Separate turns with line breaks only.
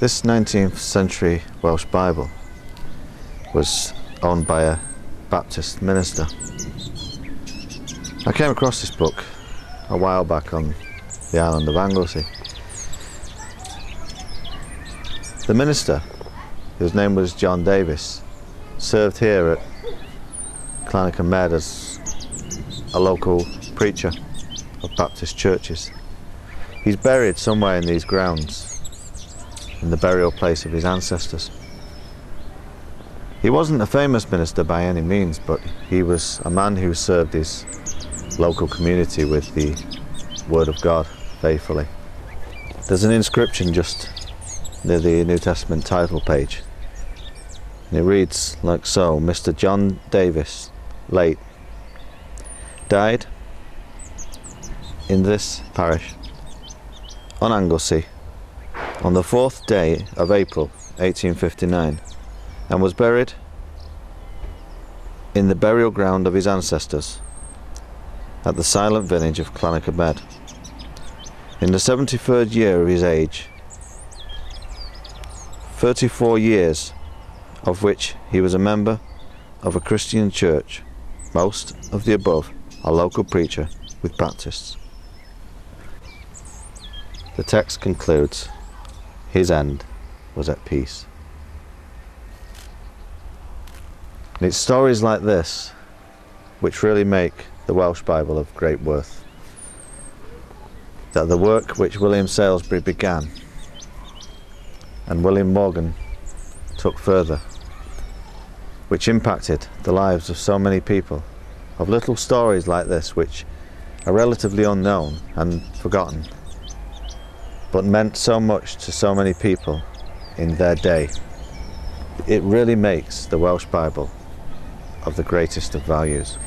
This 19th century Welsh Bible was owned by a Baptist minister. I came across this book a while back on the island of Anglesey. The minister, whose name was John Davies, served here at Llanican Med as a local preacher of Baptist churches. He's buried somewhere in these grounds, the burial place of his ancestors. He wasn't a famous minister by any means, but he was a man who served his local community with the Word of God faithfully. There's an inscription just near the New Testament title page. And it reads like so Mr. John Davies, late, died in this parish on Anglesey on the fourth day of April 1859 and was buried in the burial ground of his ancestors at the silent village of Llanican In the 73rd year of his age, 34 years of which he was a member of a Christian church, most of the above a local preacher with Baptists. The text concludes, his end was at peace. And it's stories like this which really make the Welsh Bible of great worth. That the work which William Salesbury began and William Morgan took further, which impacted the lives of so many people, of little stories like this which are relatively unknown and forgotten, but meant so much to so many people in their day. It really makes the Welsh Bible of the greatest of values.